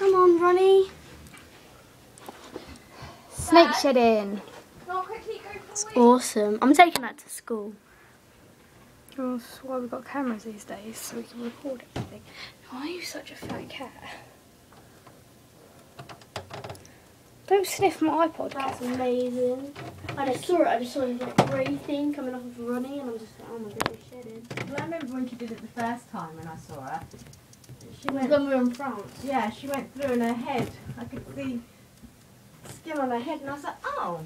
Come on, Ronnie. Snake shedding. Go quickly, go It's awesome. I'm taking that to school. Oh, That's why we've got cameras these days, so we can record everything. Why are you such a fat cat? Don't sniff my iPod, That's cat. amazing. I just saw it. I just saw this like grey thing coming off of Ronnie, and I'm just like, oh my god, goodness, shedding. Well, I remember when she did it the first time when I saw her. She went, when we were in France. yeah, she went through in her head. I could see skin on her head, and I was like, oh,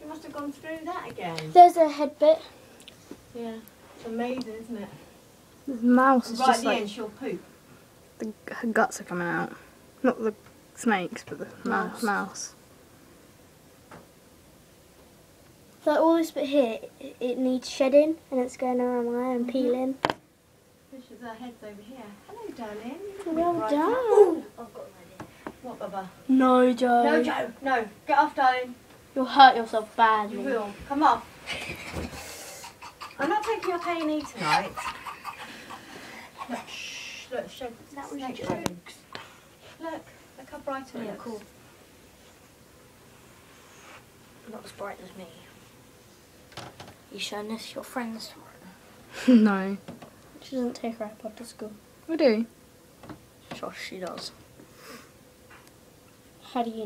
you must have gone through that again. There's a head bit. Yeah, it's amazing, isn't it? The mouse is right at just the like end, she'll poop. the her guts are coming out. Not the snakes, but the Mouse. mouse. mouse. So all this bit here, it, it needs shedding, and it's going around my eye and mm-hmm. peeling. This is her head's over here. Hello, darling. Well Right done. Ooh, I've got an idea. What, Bubba? No, Joe. No, Joe. No. Get off, darling. You'll hurt yourself You will. Come on. I'm not taking your A&E tonight. Look, shh. Look, show. That was snake jokes. Look. Look how bright it Yeah, looks. cool. Not as bright as me. You showing this to your friends no. She doesn't take her iPod to school. We do. Sure, she does. How do you